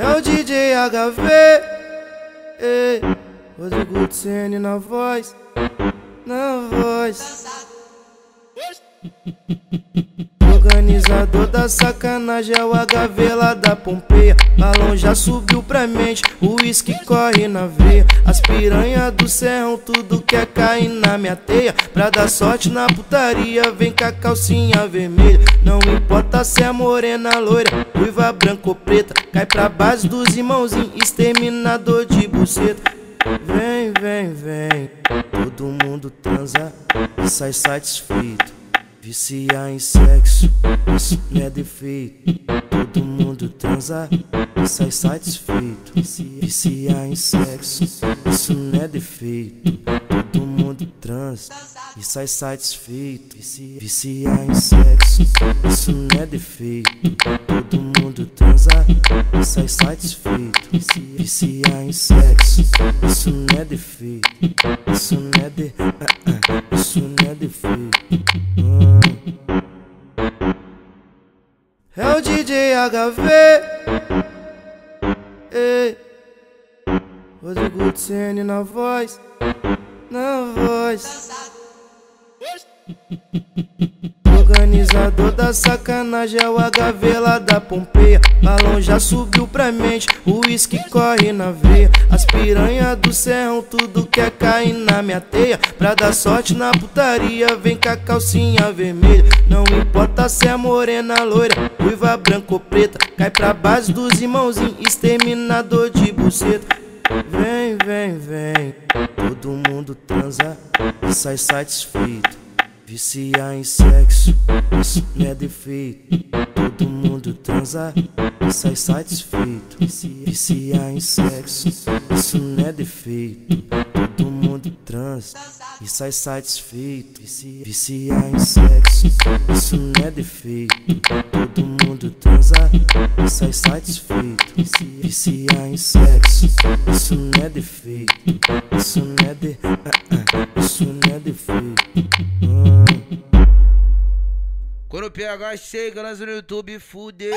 É o DJ HV, ei, Rodrigo Tsene na voz, na voz. Organizador da sacanagem é o lá da Pompeia. Balão já subiu pra mente, o uísque corre na veia. As piranha do serrão, tudo quer cair na minha teia. Pra dar sorte na putaria, vem com a calcinha vermelha. Não importa se é morena, loira, ruiva, branca ou preta. Cai pra base dos irmãozinhos, exterminador de buceta. Vem, vem, vem, todo mundo transa e sai satisfeito. Viciar em sexo, isso não é defeito. Todo mundo transa e sai satisfeito. Viciar em sexo, isso não é defeito. Todo mundo transa e sai satisfeito. Viciar em sexo, isso não é defeito. Todo mundo sai satisfeito. Viciar em sexo, isso não é defeito. Isso não é de, ah, ah, isso não é defeito. É o DJ HV, ei, Rodrigo Tsene na voz, na voz. Organizador da sacanagem é o lá da Pompeia. Balão já subiu pra mente, o uísque corre na veia. As piranha do serrão, tudo quer cair na minha teia. Pra dar sorte na putaria, vem com a calcinha vermelha. Não importa se é morena, loira, ruiva, branca ou preta. Cai pra base dos irmãozinhos, exterminador de buceta. Vem, vem, vem, todo mundo transa e sai satisfeito. Viciar em sexo, isso não é defeito. Todo mundo transa e sai satisfeito. Viciar em sexo, isso não é defeito. Todo mundo transa e sai satisfeito. Viciar em sexo, isso não é defeito. Todo mundo transa e sai satisfeito. Viciar em sexo, isso não é defeito. Isso não é de, ah, ah, isso não é defeito. Quando o PH chega, nós no YouTube, fudeu.